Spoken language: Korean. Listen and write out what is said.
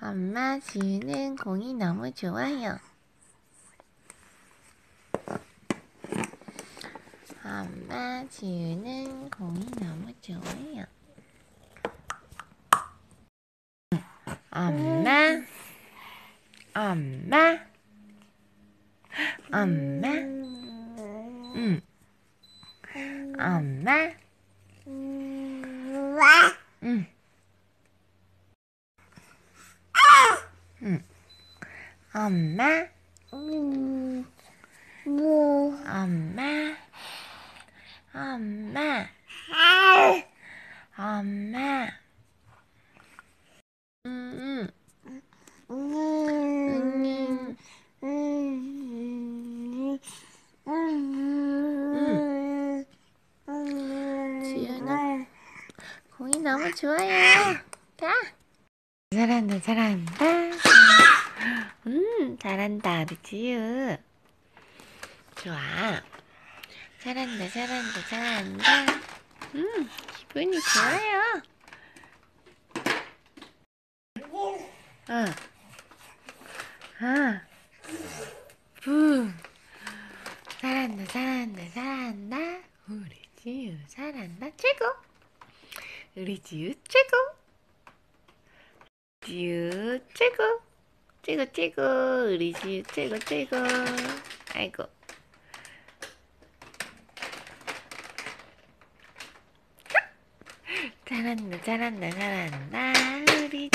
엄마 지우는 공이 너무 좋아요. 엄마 지우는 공이 너무 좋아요. 엄마, 엄마, 엄마, 응, 엄마, 응, 응, 엄마, 엄마, 엄마, 엄마, 지우는 공이 너무 좋아요. 자. 잘한다, 잘한다. 음, 잘한다, 지우. 좋아. 잘한다, 잘한다, 잘한다. 음, 기분이 좋아요. 어. 아. 부. 잘한다, 잘한다, 잘한다. 우리 지우 잘한다, 최고. 우리 지우 최고. 지우 최고. 최고, 최고. 우리 지우 최고, 최고. 아이고. 잘한다, 잘한다, 잘한다. 우리